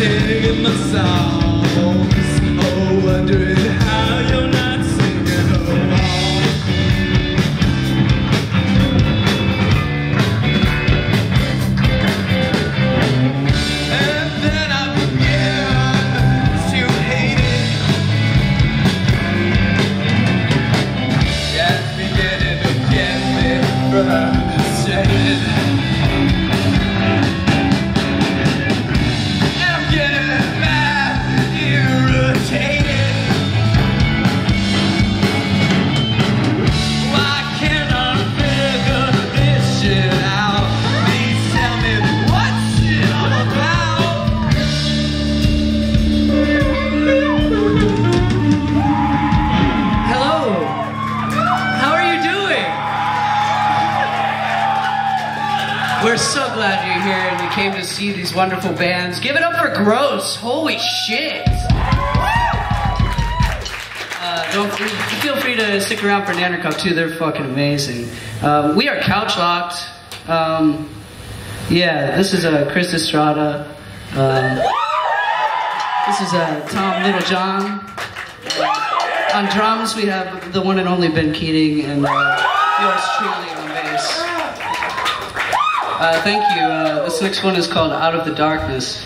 singing my songs. Oh, wondering We're so glad you're here and you came to see these wonderful bands. Give it up for Gross. Holy shit. Uh, don't feel free to stick around for Nanner Cup too. They're fucking amazing. Um, we are Couchlocked. Um, yeah, this is uh, Chris Estrada. Um, this is uh, Tom Littlejohn. On drums, we have the one and only Ben Keating and uh, yours truly on bass. Uh, thank you. Uh, this next one is called Out of the Darkness.